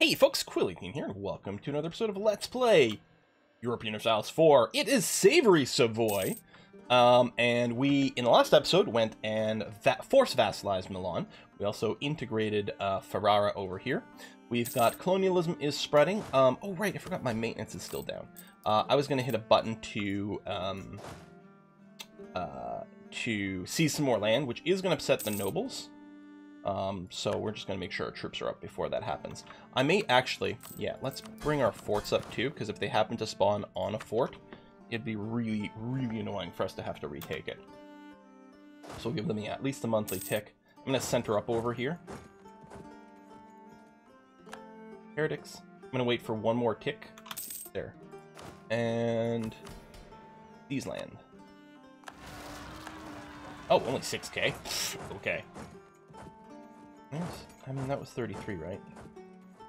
Hey folks, Quill18 here, and welcome to another episode of Let's Play Europa Universalis 4. It is Savory Savoy, um, and we, in the last episode, went and va force vassalized Milan. We also integrated uh, Ferrara over here. We've got colonialism is spreading. Um, oh right, I forgot my maintenance is still down. Uh, I was going to hit a button to um, uh, to seize some more land, which is going to upset the nobles. Um, so we're just going to make sure our troops are up before that happens. I may actually, yeah, let's bring our forts up too, because if they happen to spawn on a fort, it'd be really, really annoying for us to have to retake it. So we'll give them yeah, at least a monthly tick. I'm going to center up over here. Heretics. I'm going to wait for one more tick. There. And these land. Oh, only 6k? okay. I mean, that was 33, right?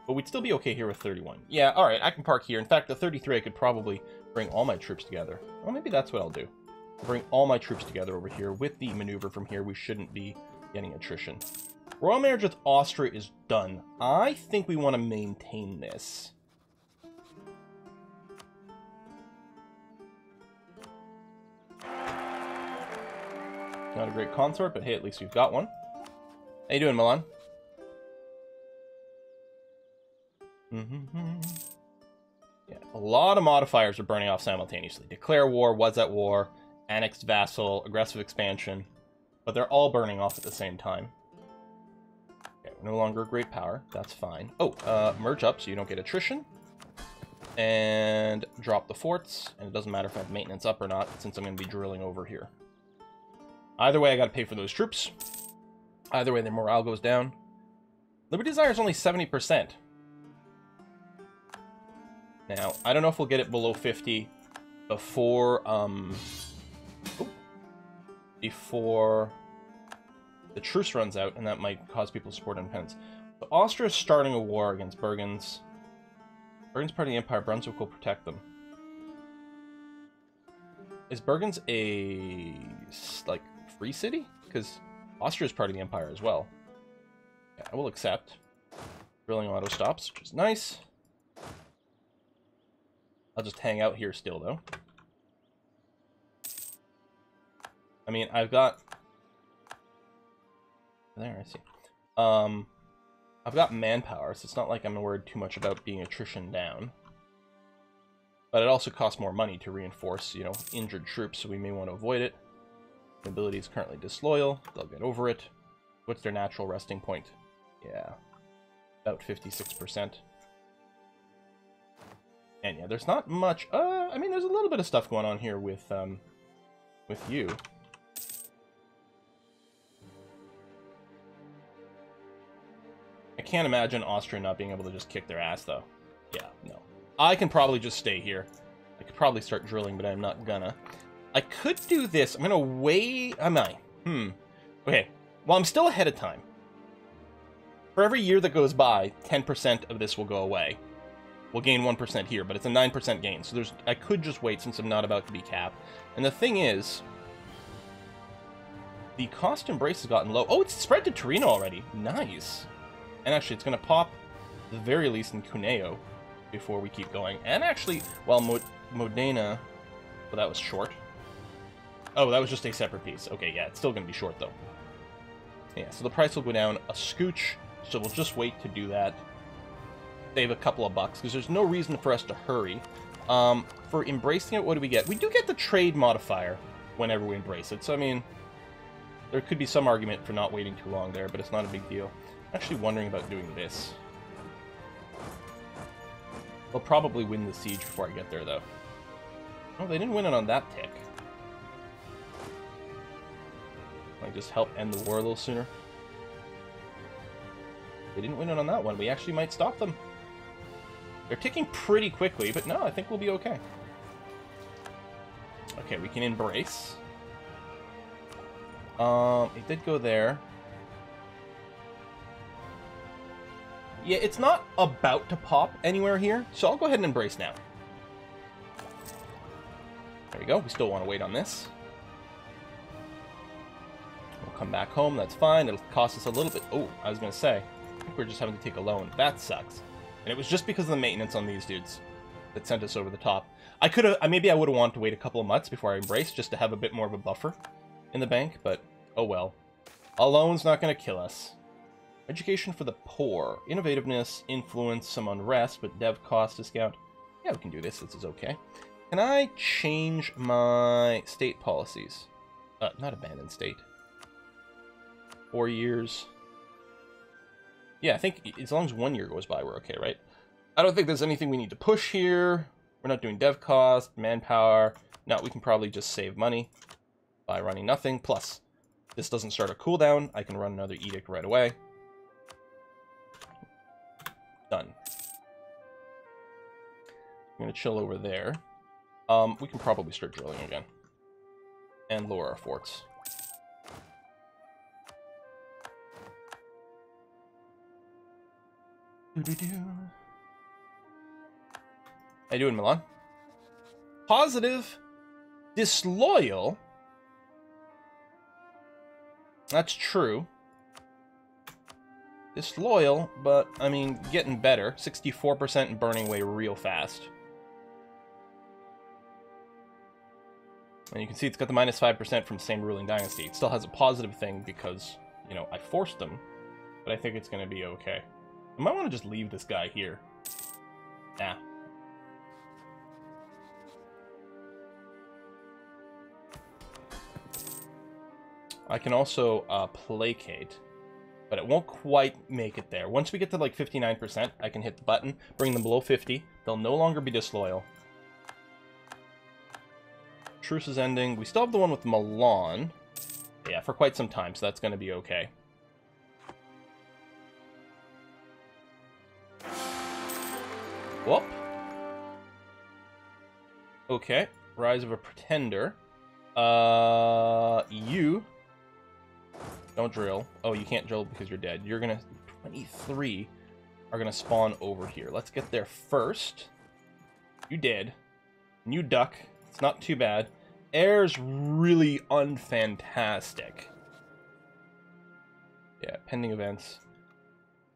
But we'd still be okay here with 31. Yeah, alright, I can park here. In fact, the 33, I could probably bring all my troops together. Well, maybe that's what I'll do. Bring all my troops together over here. With the maneuver from here, we shouldn't be getting attrition. Royal marriage with Austria is done. I think we want to maintain this. Not a great consort, but hey, at least we've got one. How you doing, Milan? Mm-hmm. Yeah, a lot of modifiers are burning off simultaneously. Declare war, was at war, annexed vassal, aggressive expansion, but they're all burning off at the same time. Okay, we're no longer a great power. That's fine. Oh, uh, merge up so you don't get attrition. And drop the forts, and it doesn't matter if I have maintenance up or not, since I'm going to be drilling over here. Either way, I got to pay for those troops. Either way, their morale goes down. Liberty Desire is only 70%. Now, I don't know if we'll get it below 50 before, um... before the truce runs out, and that might cause people to support independence. But Austria is starting a war against Bergens. Bergens part of the Empire. Brunswick will protect them. Is Bergens a, like, free city? Because Austria is part of the Empire as well. Yeah, I will accept. Drilling auto stops, which is nice. I'll just hang out here still, though. I mean, I've got... There, I see. Um, I've got manpower, so it's not like I'm worried too much about being attrition down. But it also costs more money to reinforce, you know, injured troops, so we may want to avoid it. Nobility is currently disloyal. They'll get over it. What's their natural resting point? Yeah, about 56%. And yeah, there's not much. Uh, I mean, there's a little bit of stuff going on here with um, with you. I can't imagine Austria not being able to just kick their ass, though. Yeah, no. I can probably just stay here. I could probably start drilling, but I'm not gonna. I could do this. I'm gonna wait. Am I? Hmm. Okay. Well, I'm still ahead of time. For every year that goes by, 10% of this will go away. We'll gain 1% here, but it's a 9% gain. So there's I could just wait since I'm not about to be capped. And the thing is, the cost embrace has gotten low. Oh, it's spread to Torino already. Nice. And actually, it's going to pop, the very least, in Cuneo before we keep going. And actually, while well, Modena... Well, that was short. Oh, that was just a separate piece. Okay, yeah, it's still going to be short, though. Yeah, so the price will go down a scooch, so we'll just wait to do that. Save a couple of bucks, because there's no reason for us to hurry. Um, for embracing it, what do we get? We do get the trade modifier whenever we embrace it, so I mean, there could be some argument for not waiting too long there, but it's not a big deal. I'm actually wondering about doing this. They'll probably win the siege before I get there, though. Oh, they didn't win it on that tick. Might just help end the war a little sooner. They didn't win it on that one. We actually might stop them. They're ticking pretty quickly, but no, I think we'll be okay. Okay, we can embrace. Um, it did go there. Yeah, it's not about to pop anywhere here, so I'll go ahead and embrace now. There we go. We still want to wait on this come back home, that's fine. It'll cost us a little bit. Oh, I was going to say, we're just having to take a loan. That sucks. And it was just because of the maintenance on these dudes that sent us over the top. I could have, maybe I would have wanted to wait a couple of months before I embraced, just to have a bit more of a buffer in the bank, but oh well. A loan's not going to kill us. Education for the poor. Innovativeness, influence, some unrest, but dev cost discount. Yeah, we can do this. This is okay. Can I change my state policies? Uh, not abandoned state. Four years. Yeah, I think as long as one year goes by, we're okay, right? I don't think there's anything we need to push here. We're not doing dev cost, manpower. No, we can probably just save money by running nothing. Plus, this doesn't start a cooldown. I can run another edict right away. Done. I'm going to chill over there. Um, we can probably start drilling again. And lower our forts. How you doing, Milan? Positive. Disloyal. That's true. Disloyal, but, I mean, getting better. 64% and burning away real fast. And you can see it's got the minus 5% from same ruling dynasty. It still has a positive thing because, you know, I forced them. But I think it's going to be okay. I might want to just leave this guy here. Nah. I can also uh, placate, but it won't quite make it there. Once we get to like 59%, I can hit the button, bring them below 50. They'll no longer be disloyal. Truce is ending. We still have the one with Milan. Yeah, for quite some time, so that's going to be okay. Whoop. Okay. Rise of a Pretender. Uh, you don't drill. Oh, you can't drill because you're dead. You're gonna... 23 are gonna spawn over here. Let's get there first. You did. And you duck. It's not too bad. Air's really unfantastic. Yeah, pending events.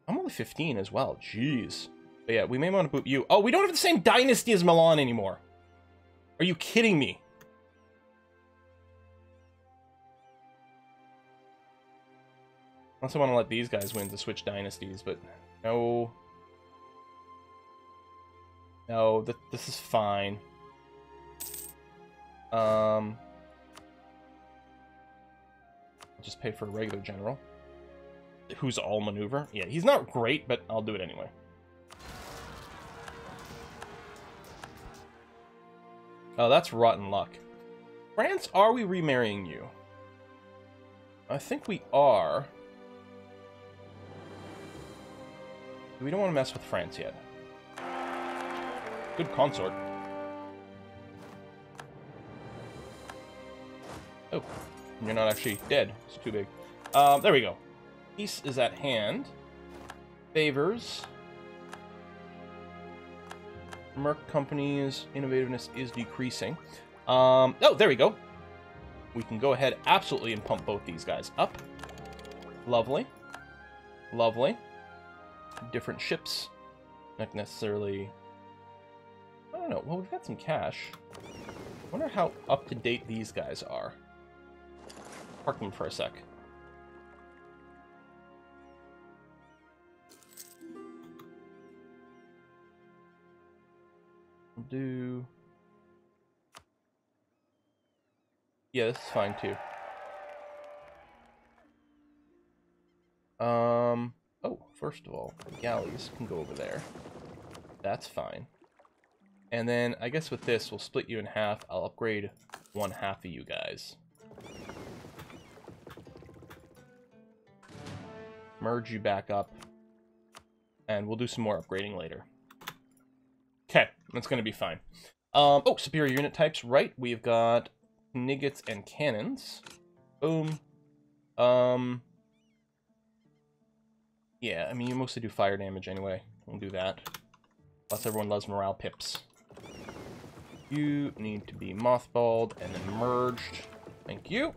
I'm only 15 as well. Jeez. But yeah, we may want to boot you. Oh, we don't have the same dynasty as Milan anymore. Are you kidding me? I want to let these guys win to switch dynasties, but no. No, th this is fine. Um, I'll just pay for a regular general. Who's all maneuver. Yeah, he's not great, but I'll do it anyway. Oh, that's rotten luck. France, are we remarrying you? I think we are. We don't want to mess with France yet. Good consort. Oh, you're not actually dead. It's too big. Um, there we go. Peace is at hand. Favors. Merc companies' innovativeness is decreasing. Um, oh, there we go. We can go ahead absolutely and pump both these guys up. Lovely. Lovely different ships. Not necessarily... I don't know. Well, we've got some cash. wonder how up-to-date these guys are. Park them for a sec. Do... Yeah, this is fine too. Um... Oh, first of all, galleys can go over there. That's fine. And then, I guess with this, we'll split you in half. I'll upgrade one half of you guys. Merge you back up. And we'll do some more upgrading later. That's going to be fine. Um, oh, superior unit types, right. We've got knights and cannons. Boom. Um, yeah, I mean, you mostly do fire damage anyway. We'll do that. Plus, everyone loves morale pips. You need to be mothballed and then merged. Thank you.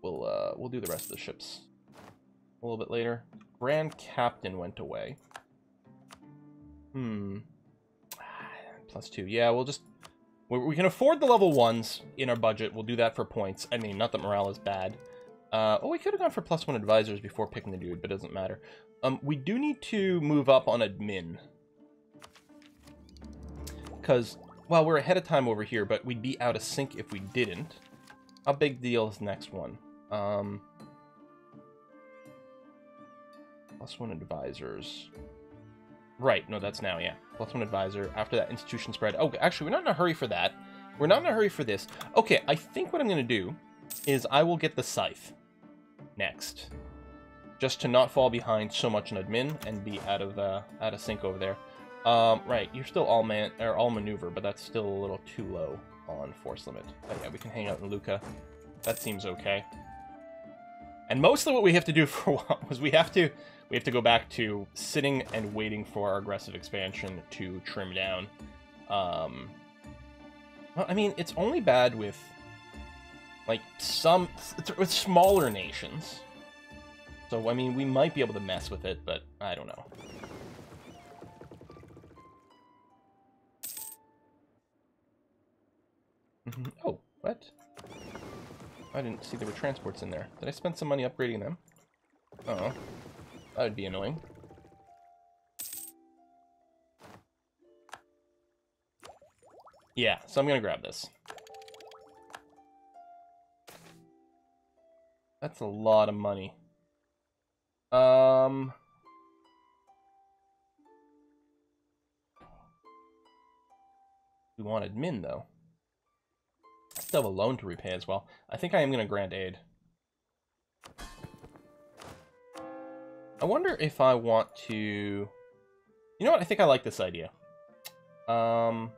We'll, uh, we'll do the rest of the ships a little bit later. Grand Captain went away. Hmm. Plus two. Yeah, we'll just... We, we can afford the level ones in our budget. We'll do that for points. I mean, not that morale is bad. Uh, oh, we could have gone for plus one advisors before picking the dude, but it doesn't matter. Um, we do need to move up on admin. Because, well, we're ahead of time over here, but we'd be out of sync if we didn't. How big deal is next one? Um, plus one advisors. Right, no, that's now, yeah. Plus one advisor. After that, institution spread. Oh, actually, we're not in a hurry for that. We're not in a hurry for this. Okay, I think what I'm going to do is I will get the scythe next. Just to not fall behind so much in admin and be out of uh, out of sync over there. Um, right, you're still all man or all maneuver, but that's still a little too low on force limit. But yeah, we can hang out in Lucca. That seems okay. And mostly what we have to do for a while was we have to we have to go back to sitting and waiting for our aggressive expansion to trim down. Um, well, I mean, it's only bad with like some with smaller nations. So I mean, we might be able to mess with it, but I don't know. Oh, what? I didn't see there were transports in there. Did I spend some money upgrading them? oh. That would be annoying. Yeah, so I'm gonna grab this. That's a lot of money. Um... We want admin, though. I still have a loan to repay as well. I think I am to grant aid. I wonder if I want to... You know what? I think I like this idea. Um...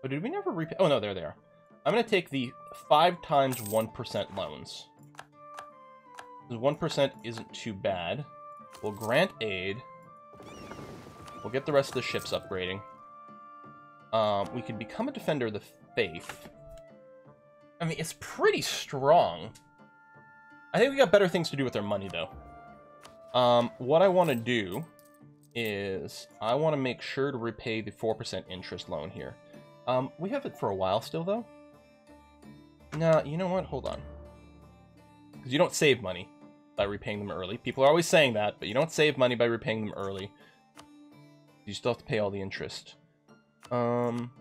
But did we never repay... Oh, no, there they are. I'm going to take the 5 times 1% loans. Because 1% isn't too bad. We'll grant aid. We'll get the rest of the ships upgrading. Um, we could become a defender of the faith. I mean, it's pretty strong. I think we got better things to do with our money, though. Um, what I want to do is I want to make sure to repay the 4% interest loan here. Um, we have it for a while still, though. Nah, you know what? Hold on. Because you don't save money by repaying them early. People are always saying that, but you don't save money by repaying them early. You still have to pay all the interest. Um...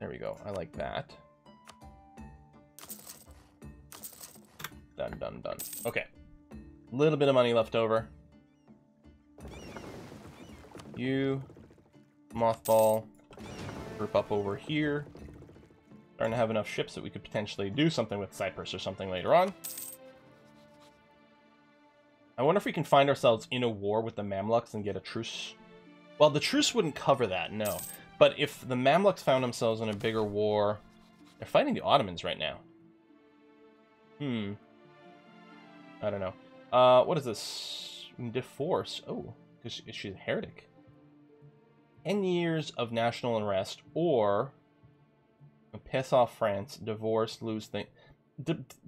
There we go. I like that. Done, done, done. Okay. A little bit of money left over. You, mothball, group up over here. Starting to have enough ships that we could potentially do something with Cyprus or something later on. I wonder if we can find ourselves in a war with the Mamluks and get a truce. Well, the truce wouldn't cover that, no. But if the Mamluks found themselves in a bigger war... They're fighting the Ottomans right now. Hmm. I don't know. Uh, what is this? Divorce. Oh, because she's a heretic. 10 years of national unrest, or piss off France, divorce, lose thing.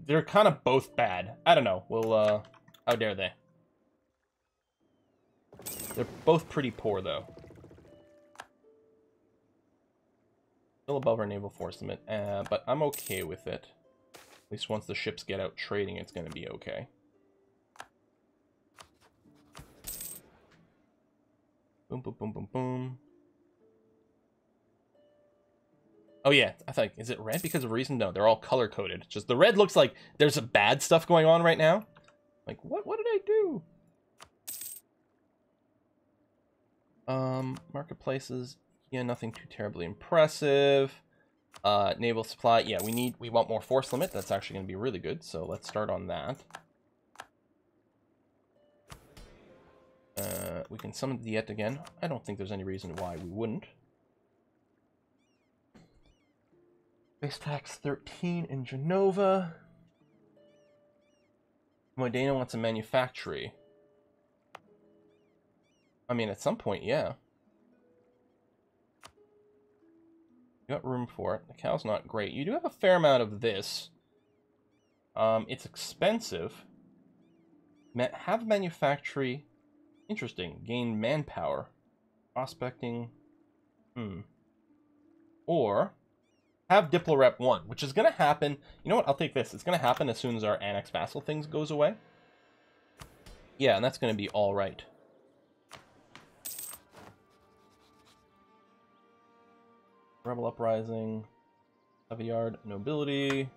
they're kind of both bad. I don't know. Well, uh, how dare they? They're both pretty poor, though. Still above our naval force limit, uh, but I'm okay with it. At least once the ships get out trading, it's going to be okay. Boom, boom, boom, boom, boom. Oh yeah, I thought, is it red because of reason? No, they're all color-coded. Just the red looks like there's a bad stuff going on right now. Like, what, what did I do? Um, marketplaces, yeah, nothing too terribly impressive. Uh, naval supply, yeah, we need, we want more force limit. That's actually going to be really good, so let's start on that. Uh, we can summon the yet again. I don't think there's any reason why we wouldn't. Base tax 13 in Genova. Modena wants a manufactory. I mean, at some point, yeah. You got room for it. The cow's not great. You do have a fair amount of this. Um, it's expensive. Have manufactory. Interesting. Gain manpower. Prospecting. Hmm. Or have Diplorep 1, which is going to happen. You know what? I'll take this. It's going to happen as soon as our Annex Vassal things goes away. Yeah, and that's going to be all right. Rebel Uprising. Heavy Yard Nobility.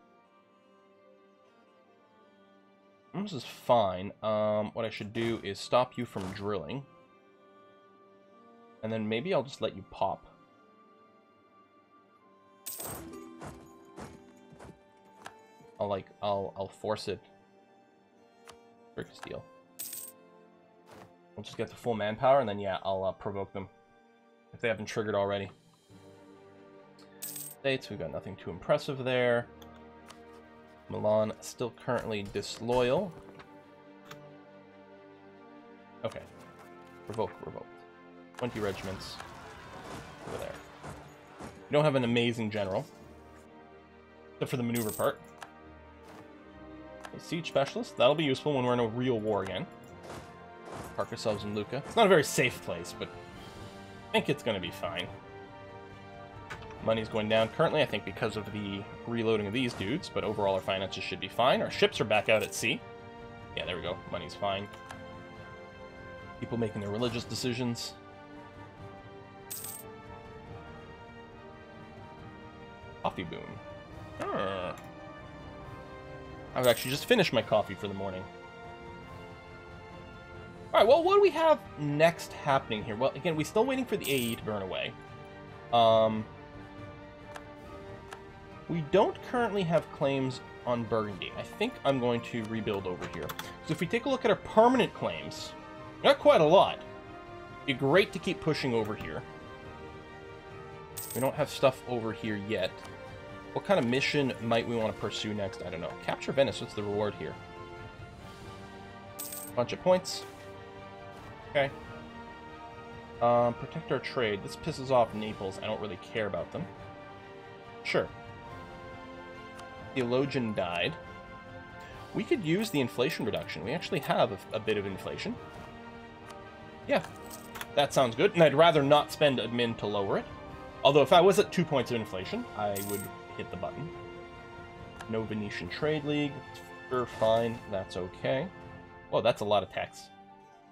This is fine. Um, what I should do is stop you from drilling. And then maybe I'll just let you pop. I'll like I'll I'll force it. Brick steel. We'll just get to full manpower and then yeah, I'll uh, provoke them if they haven't triggered already. States, we've got nothing too impressive there. Milan still currently disloyal. Okay. Revoke, revoke. 20 regiments over there. We don't have an amazing general. Except for the maneuver part. A siege specialist. That'll be useful when we're in a real war again. Park ourselves in Lucca. It's not a very safe place, but I think it's going to be fine. Money's going down currently, I think, because of the reloading of these dudes, but overall our finances should be fine. Our ships are back out at sea. Yeah, there we go. Money's fine. People making their religious decisions. Coffee boom. I've actually just finished my coffee for the morning. Alright, well, what do we have next happening here? Well, again, we're still waiting for the AE to burn away. Um, we don't currently have claims on Burgundy. I think I'm going to rebuild over here. So if we take a look at our permanent claims, not quite a lot. It'd be great to keep pushing over here. We don't have stuff over here yet. What kind of mission might we want to pursue next? I don't know. Capture Venice. What's the reward here? Bunch of points. Okay. Um, protect our trade. This pisses off Naples. I don't really care about them. Sure. Theologian died. We could use the inflation reduction. We actually have a, a bit of inflation. Yeah, that sounds good. And I'd rather not spend admin to lower it. Although if I was at two points of inflation, I would hit the button. No Venetian Trade League. Sure, fine. That's okay. Oh, that's a lot of text.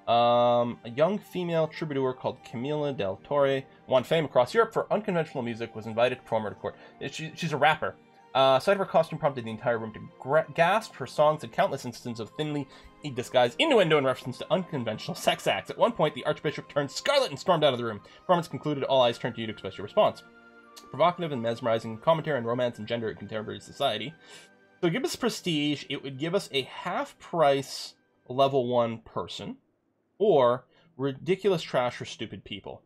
Um, a young female troubadour called Camilla del Torre won fame across Europe for unconventional music, was invited to perform at court. She, she's a rapper. Uh, of her costume prompted the entire room to gasp. Her songs had countless instances of thinly disguised innuendo in reference to unconventional sex acts. At one point, the Archbishop turned scarlet and stormed out of the room. Performance concluded, all eyes turned to you to express your response provocative and mesmerizing commentary on romance and gender in contemporary society. So give us prestige, it would give us a half price level one person, or ridiculous trash for stupid people.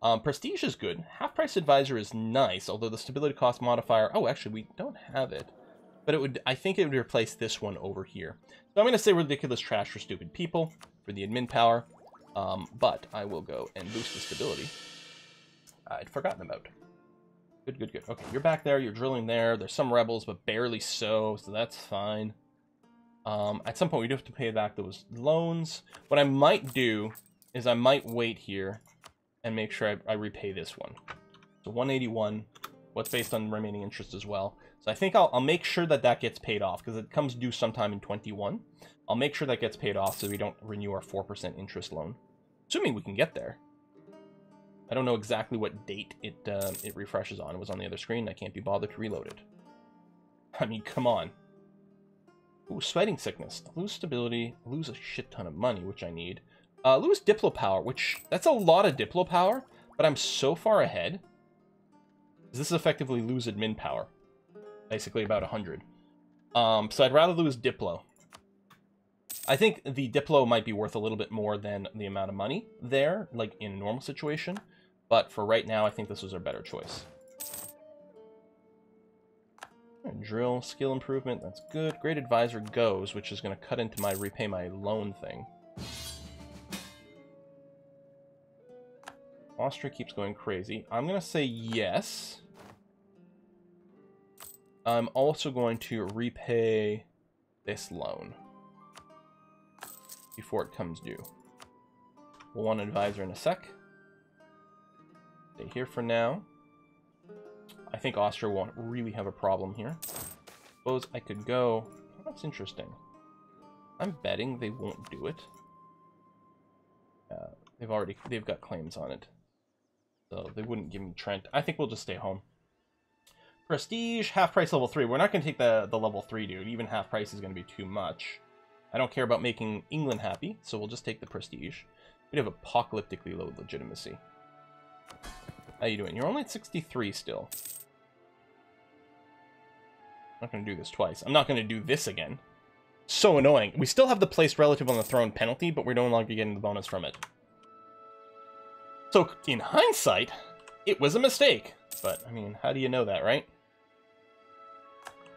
Um, prestige is good. Half price advisor is nice, although the stability cost modifier. Oh, actually, we don't have it, but it would. I think it would replace this one over here. So I'm going to say ridiculous trash for stupid people for the admin power, um, but I will go and boost the stability. I'd forgotten about. Good, good, good. Okay, you're back there. You're drilling there. There's some rebels, but barely so, so that's fine. Um, at some point, we do have to pay back those loans. What I might do is I might wait here and make sure I, I repay this one. So 181, what's based on remaining interest as well. So I think I'll, I'll make sure that that gets paid off because it comes due sometime in 21. I'll make sure that gets paid off so we don't renew our 4% interest loan. Assuming we can get there. I don't know exactly what date it uh, it refreshes on. It was on the other screen. I can't be bothered to reload it. I mean, come on. Ooh, sweating sickness. Lose stability. Lose a shit ton of money, which I need. Uh, lose Diplo power, which... That's a lot of Diplo power, but I'm so far ahead. This is effectively lose admin power. Basically about 100. Um, so I'd rather lose Diplo. I think the Diplo might be worth a little bit more than the amount of money there, like in a normal situation. But for right now, I think this was our better choice. Drill, skill improvement, that's good. Great advisor goes, which is going to cut into my repay my loan thing. Austria keeps going crazy. I'm going to say yes. I'm also going to repay this loan before it comes due. We'll want an advisor in a sec. Stay here for now. I think Austria won't really have a problem here. Suppose I could go... That's interesting. I'm betting they won't do it. Uh, they've already... They've got claims on it. So they wouldn't give me Trent. I think we'll just stay home. Prestige, half price level 3. We're not going to take the, the level 3, dude. Even half price is going to be too much. I don't care about making England happy, so we'll just take the prestige. We have apocalyptically low legitimacy. How are you doing? You're only at 63 still. I'm not going to do this twice. I'm not going to do this again. So annoying. We still have the place relative on the throne penalty, but we're no longer getting the bonus from it. So, in hindsight, it was a mistake. But, I mean, how do you know that, right?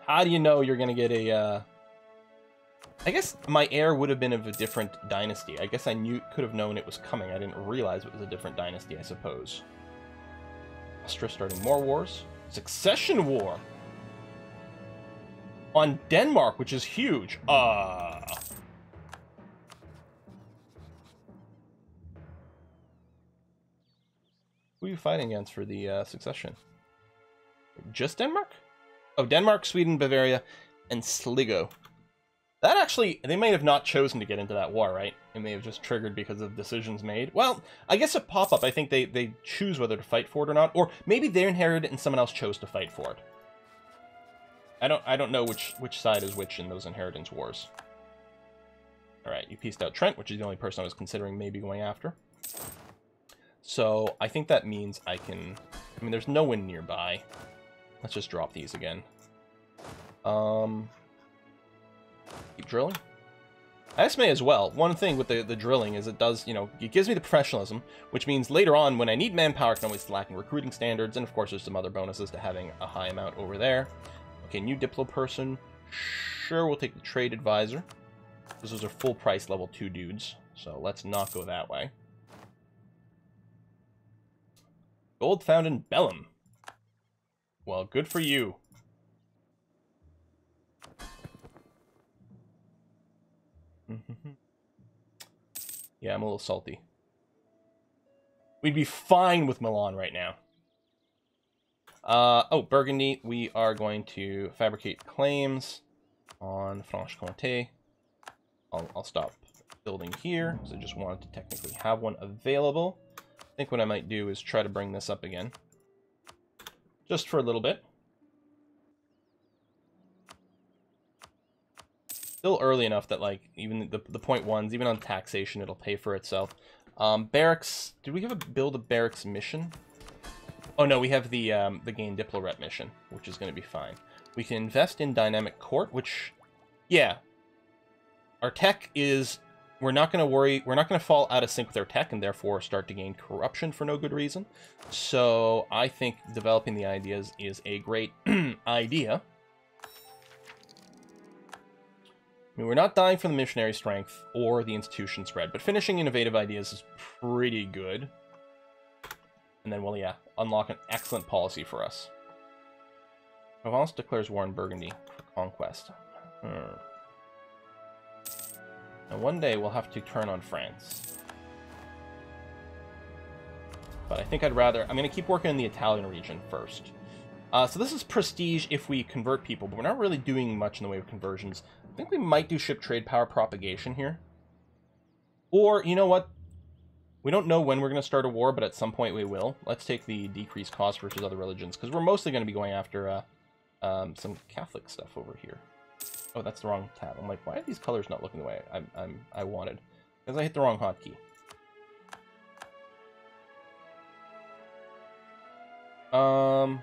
How do you know you're going to get a, uh... I guess my heir would have been of a different dynasty. I guess I knew could have known it was coming. I didn't realize it was a different dynasty, I suppose. Austria starting more wars. Succession War! On Denmark, which is huge. Uh... Who are you fighting against for the uh, succession? Just Denmark? Oh, Denmark, Sweden, Bavaria, and Sligo. That actually, they may have not chosen to get into that war, right? It may have just triggered because of decisions made. Well, I guess a pop-up, I think they, they choose whether to fight for it or not. Or maybe they inherited it and someone else chose to fight for it. I don't I don't know which, which side is which in those inheritance wars. Alright, you pieced out Trent, which is the only person I was considering maybe going after. So, I think that means I can... I mean, there's no one nearby. Let's just drop these again. Um, keep drilling. Esme as well. One thing with the, the drilling is it does, you know, it gives me the professionalism, which means later on when I need manpower, I can always lack in recruiting standards, and of course there's some other bonuses to having a high amount over there. Okay, new Diplo person. Sure, we'll take the trade advisor. Those are full price level 2 dudes, so let's not go that way. Gold found in Bellum. Well, good for you. yeah, I'm a little salty. We'd be fine with Milan right now. Uh, oh, Burgundy, we are going to fabricate claims on Franche-Comté. I'll, I'll stop building here, because I just wanted to technically have one available. I think what I might do is try to bring this up again. Just for a little bit. still early enough that like even the the point ones, even on taxation, it'll pay for itself. Um, barracks. Did we have a build a barracks mission? Oh no, we have the um, the gain Diploret mission, which is going to be fine. We can invest in dynamic court, which, yeah, our tech is. We're not going to worry. We're not going to fall out of sync with our tech, and therefore start to gain corruption for no good reason. So I think developing the ideas is a great idea. I mean, we're not dying for the missionary strength or the institution spread, but finishing innovative ideas is pretty good. And then, well, yeah, unlock an excellent policy for us. Provence declares war on Burgundy for conquest. Hmm. And one day we'll have to turn on France. But I think I'd rather... I'm going to keep working in the Italian region first. Uh, so this is prestige if we convert people, but we're not really doing much in the way of conversions. I think we might do ship trade power propagation here. Or, you know what? We don't know when we're going to start a war, but at some point we will. Let's take the decreased cost versus other religions, because we're mostly going to be going after uh, um, some Catholic stuff over here. Oh, that's the wrong tab. I'm like, why are these colors not looking the way I, I'm, I wanted? Because I hit the wrong hotkey. Um,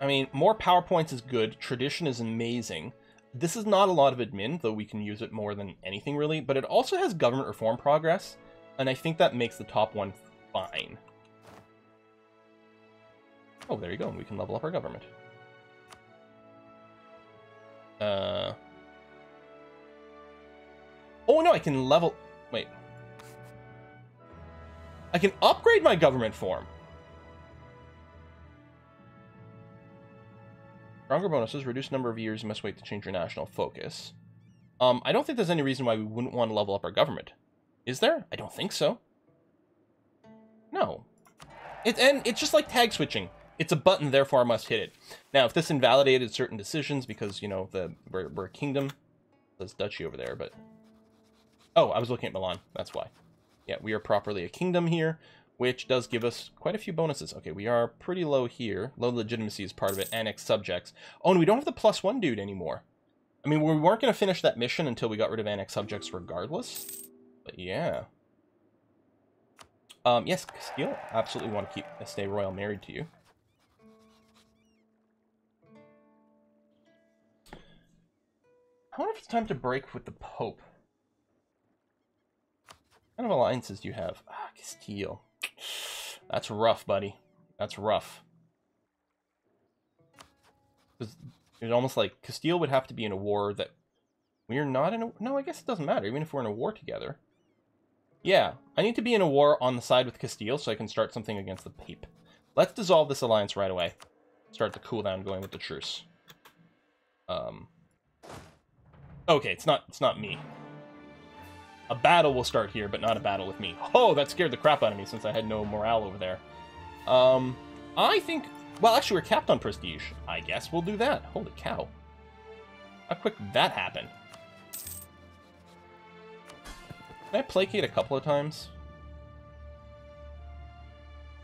I mean, more PowerPoints is good. Tradition is amazing. This is not a lot of admin, though we can use it more than anything really, but it also has government reform progress, and I think that makes the top one fine. Oh, there you go. We can level up our government. Uh... Oh, no, I can level... Wait. I can upgrade my government form. Stronger bonuses, reduced number of years you must wait to change your national focus. Um, I don't think there's any reason why we wouldn't want to level up our government. Is there? I don't think so. No. It, and it's just like tag switching. It's a button, therefore I must hit it. Now, if this invalidated certain decisions because, you know, the we're, we're a kingdom, there's duchy over there, but... Oh, I was looking at Milan. That's why. Yeah, we are properly a kingdom here, which does give us quite a few bonuses. Okay, we are pretty low here. Low legitimacy is part of it. Annex subjects. Oh, and we don't have the plus one dude anymore. I mean, we weren't going to finish that mission until we got rid of annex subjects regardless. But yeah. Um, yes, Castile, absolutely want to keep stay royal married to you. I wonder if it's time to break with the Pope. What kind of alliances do you have? Ah, Castile. That's rough, buddy. That's rough. It's almost like Castile would have to be in a war that we're not in a... No, I guess it doesn't matter, even if we're in a war together. Yeah, I need to be in a war on the side with Castile so I can start something against the Pape. Let's dissolve this alliance right away. Start the cooldown going with the truce. Um... Okay, it's not it's not me. A battle will start here, but not a battle with me. Oh, that scared the crap out of me since I had no morale over there. Um, I think... Well, actually, we're capped on prestige. I guess we'll do that. Holy cow. How quick that happened. Can I placate a couple of times?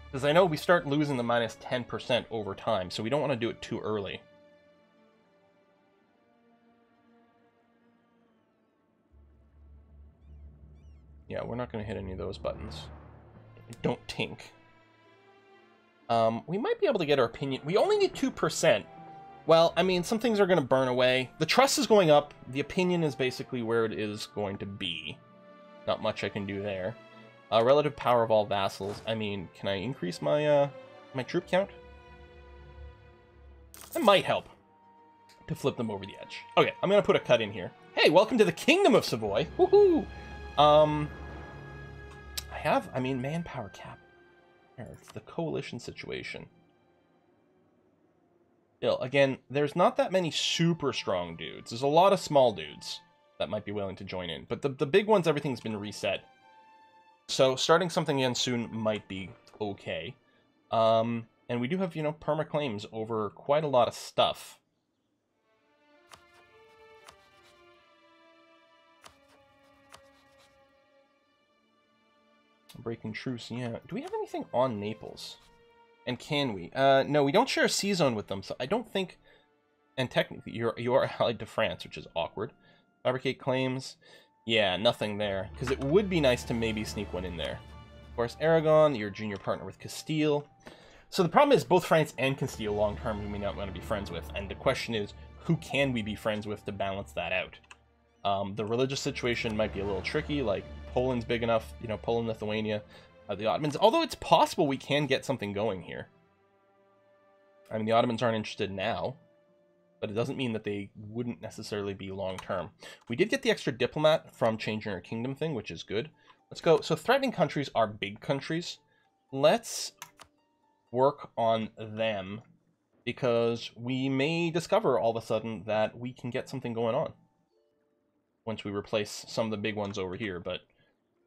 Because I know we start losing the minus 10% over time, so we don't want to do it too early. Yeah, we're not going to hit any of those buttons. Don't tink. Um, we might be able to get our opinion. We only need 2%. Well, I mean, some things are going to burn away. The trust is going up. The opinion is basically where it is going to be. Not much I can do there. Uh, relative power of all vassals. I mean, can I increase my uh, my troop count? That might help to flip them over the edge. Okay, I'm gonna put a cut in here. Hey, welcome to the Kingdom of Savoy. Woohoo! Um, have, I mean, manpower cap. Here, it's the coalition situation. Still, again, there's not that many super strong dudes. There's a lot of small dudes that might be willing to join in. But the, the big ones, everything's been reset. So starting something again soon might be okay. Um, and we do have, you know, perma claims over quite a lot of stuff. Breaking truce, yeah. Do we have anything on Naples? And can we? Uh, no, we don't share a sea zone with them, so I don't think... And technically, you're, you are allied to France, which is awkward. Fabricate claims. Yeah, nothing there. Because it would be nice to maybe sneak one in there. Of course, Aragon, your junior partner with Castile. So the problem is both France and Castile long-term we may not want to be friends with. And the question is, who can we be friends with to balance that out? Um, the religious situation might be a little tricky, like Poland's big enough, you know, Poland, Lithuania, uh, the Ottomans. Although it's possible we can get something going here. I mean, the Ottomans aren't interested now but it doesn't mean that they wouldn't necessarily be long term. We did get the extra diplomat from changing our kingdom thing, which is good. Let's go. So threatening countries are big countries. Let's work on them because we may discover all of a sudden that we can get something going on once we replace some of the big ones over here. But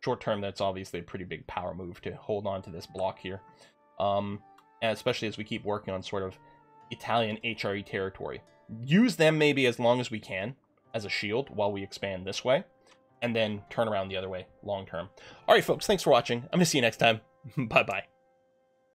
short term, that's obviously a pretty big power move to hold on to this block here. Um, and especially as we keep working on sort of Italian HRE territory use them maybe as long as we can as a shield while we expand this way, and then turn around the other way long term. All right, folks, thanks for watching. I'm going to see you next time. Bye-bye.